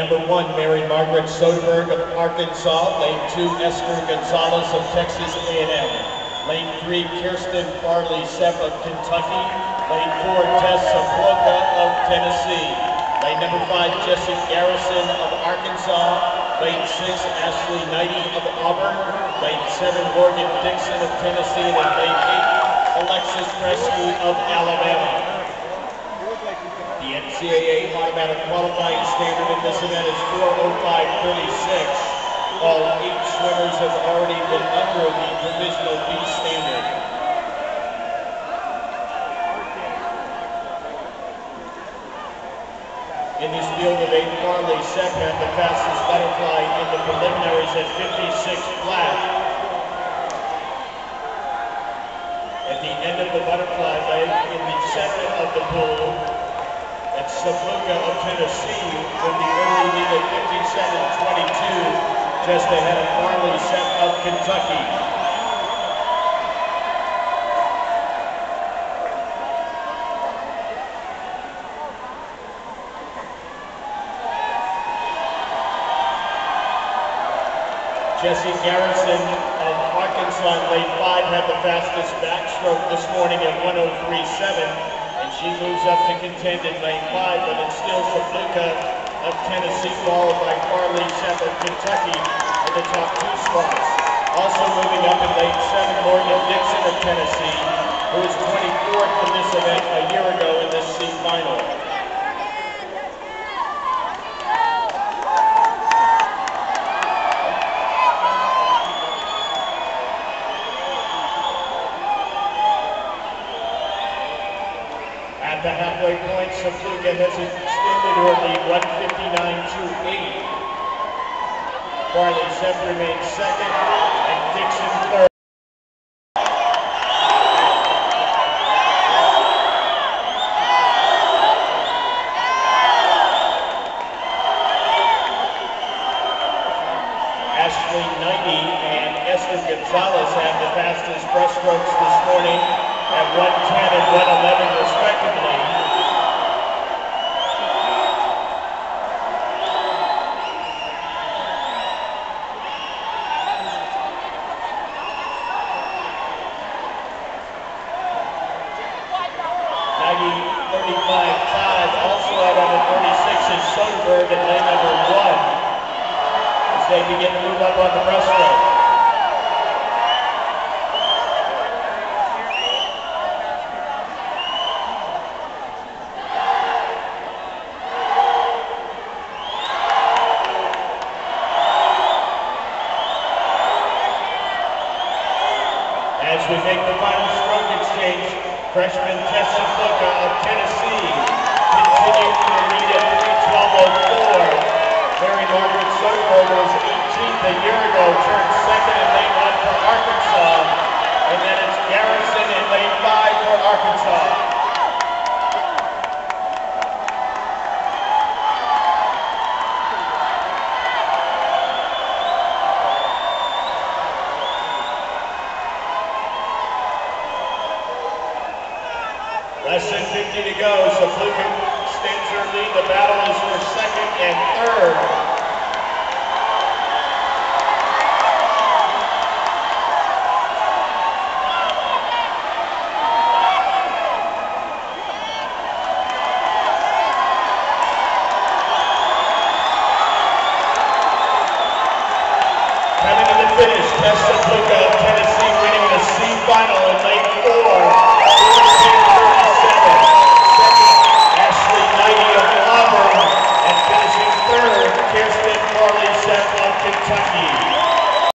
Number one, Mary Margaret Soderberg of Arkansas. Lane two, Esther Gonzalez of Texas A&M. Lane three, Kirsten Farley Sepp of Kentucky. Lane four, Tess Cieplucha of Tennessee. Lane number five, Jessie Garrison of Arkansas. Lane six, Ashley Knighty of Auburn. Lane seven, Morgan Dickson of Tennessee. And lane eight, Alexis Presky of Alabama. The NCAA automatic qualifying standard in this event is 405.36. All eight swimmers have already been under the provisional B standard. In this field of eight, Farley Sepp had the fastest butterfly in the preliminaries at 56 flat. At the end of the butterfly leg, in the center of the pool, at of Tennessee with the early lead at 57-22, just ahead of Farley Sepp of Kentucky. Jesse Garrison of Arkansas lane five had the fastest backstroke this morning at 103.7. She moves up to contend in lane five, but it's still Cieplucha of Tennessee, followed by Farley Sepp of Kentucky in the top two spots. Also moving up in lane seven, Morgan Dickson of Tennessee, who was 24th in this event a year ago in this C final. The halfway point, Cieplucha has extended her lead 159-8. Farley Sepp remains second, and Dickson third. Ashley Knighty and Esther Gonzalez have the fastest breaststrokes this morning at 110 and 111 respectively. also out on 36 is Soderberg at lane number one as they begin to move up on the breaststroke. As we make the final stroke exchange, freshman Tessa Booker of Tennessee continues to lead at 312.04. Mary Margaret Soderberg was 18th a year ago, turned second Less than 50 to go, so Fluke stands her lead. The battle is for second and third. Coming to the finish, Tessa Cieplucha of Tennessee winning the C final in